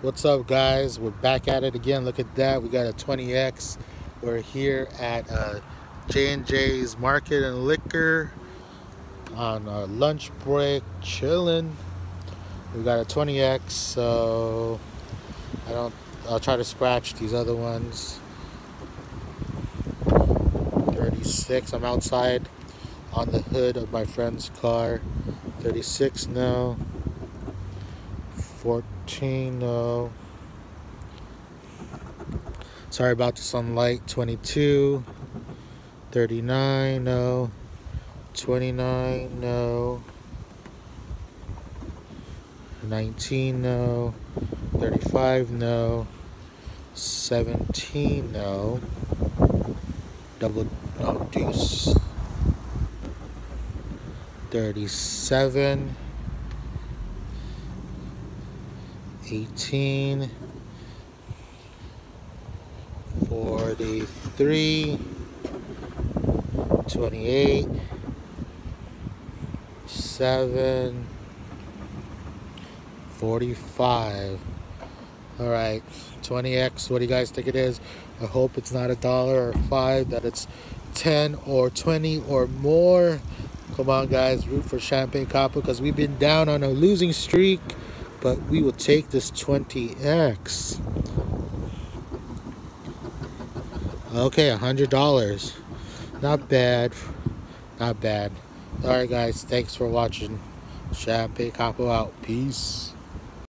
What's up, guys? We're back at it again. Look at that. We got a 20X. We're here at uh, J&J's Market and Liquor on our lunch break, chilling. We got a 20X, so I don't. I'll try to scratch these other ones. 36. I'm outside on the hood of my friend's car. 36 now. 14 no sorry about the sunlight 22 39 no 29 no 19 no 35 no 17 no double no deuce 37 18 43 28 7 45 all right 20x what do you guys think it is? I hope it's not a dollar or five that it's 10 or 20 or more. Come on guys root for champagne capo because we've been down on a losing streak but we will take this 20x okay a hundred dollars. Not bad. Not bad. All right guys. Thanks for watching. Champagne capo out. Peace